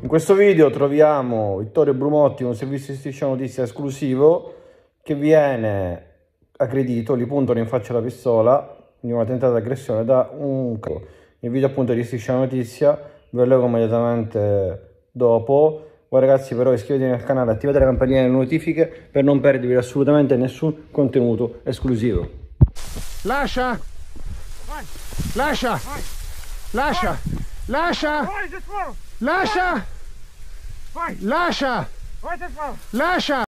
In questo video troviamo Vittorio Brumotti, un servizio di striscia notizia esclusivo che viene aggredito, gli puntano in faccia la pistola, quindi una tentata aggressione da un il video appunto di striscia notizia, ve lo leggo immediatamente dopo. Voi ragazzi però iscrivetevi al canale, attivate la campanella delle notifiche per non perdervi assolutamente nessun contenuto esclusivo. Lascia! Lascia! Lascia! Lascia! Vai, se fuoco! Lascia! Vai! Lascia! Vai, se fuoco! Lascia!